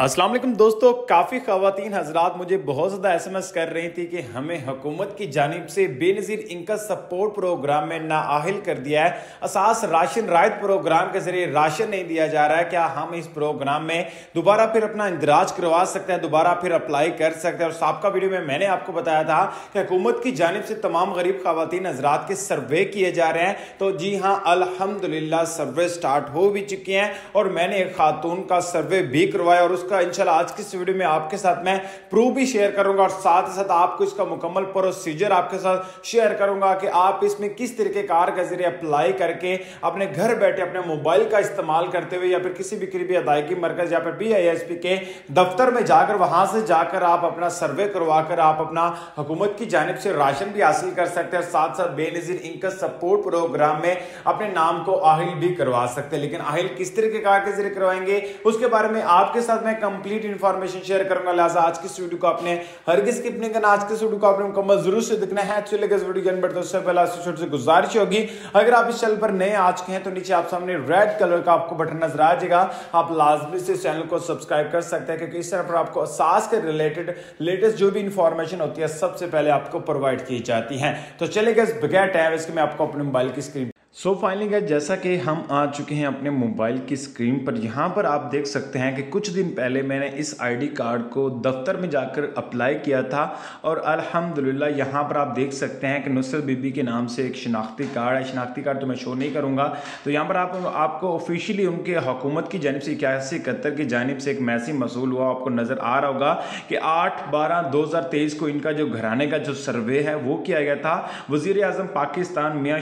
वालेकुम दोस्तों, काफ़ी खातन हजरात मुझे बहुत ज़्यादा एसएमएस कर रही थी कि हमें हुकूमत की जानब से बेनज़ीर इनका सपोर्ट प्रोग्राम में नाअहल कर दिया है। असास राशन रायत प्रोग्राम के ज़रिए राशन नहीं दिया जा रहा है। क्या हम इस प्रोग्राम में दोबारा फिर अपना इंदराज करवा सकते हैं, दोबारा फिर अप्लाई कर सकते हैं? और सबका वीडियो में मैंने आपको बताया था कि हुकूमत की जानब से तमाम गरीब खातन हजरात के सर्वे किए जा रहे हैं। तो जी हाँ अलहमदुल्ला सर्वे स्टार्ट हो भी चुके हैं और मैंने एक खातून का सर्वे भी करवाया और उसका इंशाल्लाह आज की इस वीडियो में आपके साथ मैं प्रूफ भी शेयर करूँगा और साथ ही साथ आपको इसका मुकम्मल प्रोसीजर आपके साथ शेयर करूँगा कि आप इसमें किस तरीके कार के ज़रिए अप्लाई करके अपने घर बैठे अपने मोबाइल का इस्तेमाल करते हुए या फिर किसी भी करीबी अदायगी मरकज या फिर बी के दफ्तर में जाकर, वहाँ से जाकर आप अपना सर्वे करवा कर आप अपना हुकूमत की जानब से राशन भी हासिल कर सकते हैं साथ साथ बेनजीर इनकम सपोर्ट प्रोग्राम में अपने नाम को आहिल भी करवा सकते हैं। लेकिन आहिल किस तरीके कार के ज़रिए करवाएँगे, उसके बारे में आपके साथ मैं कंप्लीट इंफॉर्मेशन शेयर करूँगा लिहाजा आज की वीडियो को आपने हर किस स्किप नहीं करना आज की वीडियो को आपने मुकम्मल ज़रूर से दिखना है। चलेगा इस वीडियो के अंदर उससे पहले आपसे छोटी से गुजारिश होगी। अगर आप इस चैनल पर नए आ चुके हैं तो नीचे आप सामने रेड कलर का आपको बटन नज़र आ जाएगा। आप लाजमी से चैनल को सब्सक्राइब कर सकते हैं, क्योंकि इस तरह पर आपको असास के रिलेटेड लेटेस्ट जो भी इंफॉर्मेशन होती है, सबसे पहले आपको प्रोवाइड की जाती है। तो चलेगा इस बगैर टाइम इसके मैं आपको अपने मोबाइल की स्क्रीन सो फाइनली गए जैसा कि हम आ चुके हैं अपने मोबाइल की स्क्रीन पर, यहाँ पर आप देख सकते हैं कि कुछ दिन पहले मैंने इस आईडी कार्ड को दफ्तर में जाकर अप्लाई किया था और अल्हम्दुलिल्लाह यहाँ पर आप देख सकते हैं कि नुसरत बीबी के नाम से एक शनाख्ती कार्ड है। शनाख्ती कार्ड तो मैं शो नहीं करूँगा। तो यहाँ पर आप, आपको ऑफिशियली उनके हुकूमत की जानब से, इक्यासी, इकहत्तर की जानब से एक मैसी मसूल हुआ। आपको नज़र आ रहा होगा कि आठ बारह दो हज़ार तेईस को इनका जो घराने का जो सर्वे है, वो किया गया था। वज़ी अजम पाकिस्तान मियाँ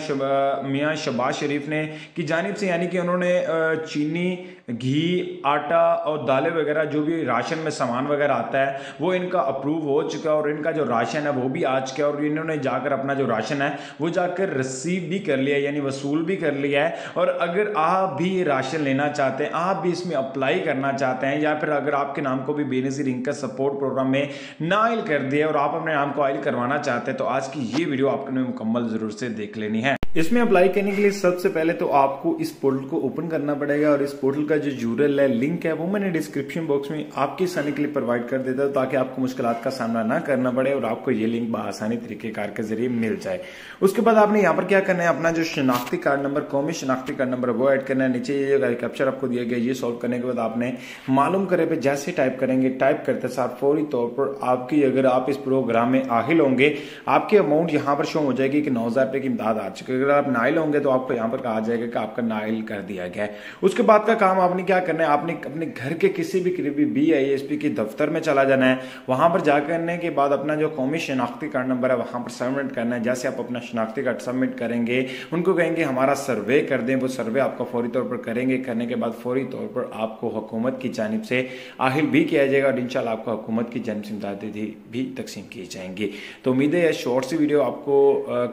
मियाँ शबाज शरीफ ने की जानब से यानी कि उन्होंने चीनी, घी, आटा और दालें वगैरह, जो भी राशन में सामान वगैरह आता है, वो इनका अप्रूव हो चुका है और इनका जो राशन है वो भी आ चुका है और इन्होंने जाकर अपना जो राशन है, वो जाकर रिसीव भी कर लिया यानी वसूल भी कर लिया है। और अगर आप भी ये राशन लेना चाहते हैं, आप भी इसमें अप्लाई करना चाहते हैं, या फिर अगर आपके नाम को भी बेनजीर इनका सपोर्ट प्रोग्राम में नाइल कर दिया और आप अपने नाम को आइल करवाना चाहते हैं तो आज की ये वीडियो आपने मुकम्मल ज़रूर से देख लेनी है। इसमें अप्लाई करने के लिए सबसे पहले तो आपको इस पोर्टल को ओपन करना पड़ेगा और इस पोर्टल का जो यूरल है लिंक है, वो मैंने डिस्क्रिप्शन बॉक्स में आपके आसानी के लिए प्रोवाइड कर देता हूँ ताकि आपको मुश्किल का सामना ना करना पड़े और आपको ये लिंक बसानी तरीके कार के ज़रिए मिल जाए। उसके बाद आपने यहाँ पर क्या करना है? अपना जो शनाख्ती कार्ड नंबर कौमी शनाख्ती कार्ड नंबर वो ऐड करना है। नीचे ये कैप्चर आपको दिया गया, ये सॉल्व करने के बाद आपने मालूम करे पे जैसे टाइप करेंगे टाइप करते साथ फौरी तौर पर आपकी अगर आप इस प्रोग्राम में आहिल होंगे, आपकी अमाउंट यहाँ पर शो हो जाएगी कि नौ हज़ार रुपए की इमदाद आ चुकी अगर आप नाइल होंगे तो आपको यहाँ पर कहा जाएगा कि आपका नाइल कर दिया गया है। उसके बाद का काम आपने क्या करना है? आपने अपने घर के किसी भी करीबी बी आई एस पी के दफ्तर में चला जाना है। वहाँ पर जा करने के बाद अपना जो कौमी शनाख्ती कार्ड नंबर है, वहाँ पर सबमिट करना है। जैसे आप अपना शनाख्ती कार्ड सबमिट करेंगे, उनको कहेंगे हमारा सर्वे कर दें। वो सर्वे आपका फौरी तौर पर करेंगे। करने के बाद फौरी तौर पर आपको हुकूमत की जानब से आहिल भी किया जाएगा और इंशाल्लाह आपको हुकूमत की जनब से इमदादी भी तकसीम की जाएँगी। तो उम्मीद है शॉर्ट सी वीडियो आपको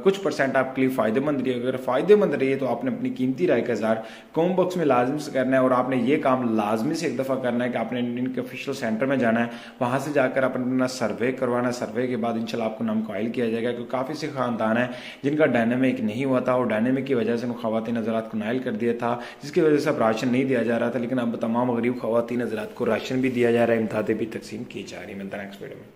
कुछ परसेंट आपके लिए फ़ायदेमंद रही अगर फ़ायदेमंद रही है तो आपने अपनी कीमती राय का इजहार कॉम बॉक्स में लाजमी से करना है और आपने ये काम लाजमी से एक दफ़ा करना है कि आपने इनके ऑफिशियल सेंटर में जाना है। वहाँ से जाकर अपना सर्वे करवाना सर्वे के बाद इंशाल्लाह आपको नाम कॉयल किया जाएगा क्योंकि काफ़ी से खानदान है जिनका डायनेमिक नहीं हुआ था और डायनेमिक की वजह से उन खातन नजरात को नायल कर दिया था, जिसकी वजह से अब राशन नहीं दिया जा रहा था। लेकिन अब तमाम गरीब खातन नजरात को राशन भी दिया जा रहा है। इमदादें भी तकसीम की जा रही है। नेक्स्ट वीडियो में।